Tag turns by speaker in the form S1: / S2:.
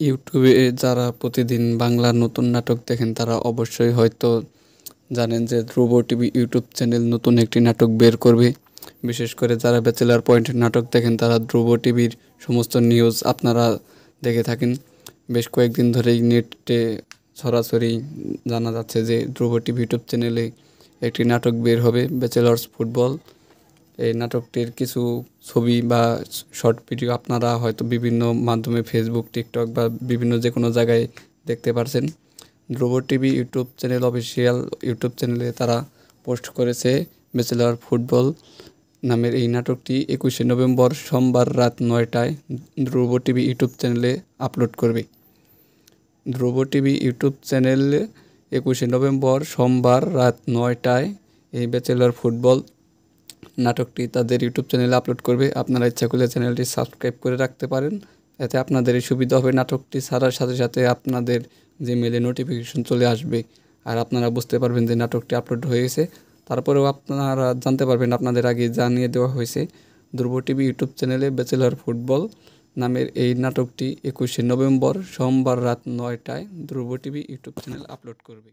S1: ইউটিউবে যারা প্রতিদিন বাংলা নতুন নাটক দেখেন, তারা অবশ্যই হয়তো জানেন যে ধ্রুব টিভি ইউটিউব চ্যানেল নতুন একটি নাটক বের করবে। বিশেষ করে যারা ব্যাচেলার পয়েন্টের নাটক দেখেন, তারা ধ্রুব টিভির সমস্ত নিউজ আপনারা দেখে থাকেন। বেশ কয়েকদিন ধরেই নেটে সরাসরি জানা যাচ্ছে যে ধ্রুব টিভি ইউটিউব চ্যানেলে একটি নাটক বের হবে, ব্যাচেলার্স ফুটবল। এই নাটকটির কিছু ছবি বা শর্ট ভিডিও আপনারা হয়তো বিভিন্ন মাধ্যমে ফেসবুক টিকটক বা বিভিন্ন যে কোনো জায়গায় দেখতে পারছেন। Dhruva TV YouTube channel official YouTube চ্যানেলে তারা পোস্ট করেছে ব্যাচেলার ফুটবল নামের এই নাটকটি। একুশে নভেম্বর সোমবার রাত নয়টায় ধ্রুব টিভি ইউটিউব চ্যানেলে আপলোড করবে। ধ্রুব টিভি ইউটিউব চ্যানেলে একুশে নভেম্বর সোমবার রাত নয়টায় এই ব্যাচেলার ফুটবল নাটকটি তাদের ইউটিউব চ্যানেলে আপলোড করবে। আপনারা ইচ্ছা করলে চ্যানেলটি সাবস্ক্রাইব করে রাখতে পারেন। এতে আপনাদেরই সুবিধা হবে নাটকটি ছাড়ার সাথে সাথে আপনাদের যে মেলে নোটিফিকেশন চলে আসবে। আর আপনারা বুঝতে পারবেন যে নাটকটি আপলোড হয়ে গেছে। তারপরেও আপনারা জানতে পারবেন আপনাদের আগে জানিয়ে দেওয়া হয়েছে, ধ্রুব টিভি ইউটিউব চ্যানেলে ব্যাচেলার ফুটবল নামের এই নাটকটি একুশে নভেম্বর সোমবার রাত নয়টায় Dhruva TV YouTube channel upload করবে।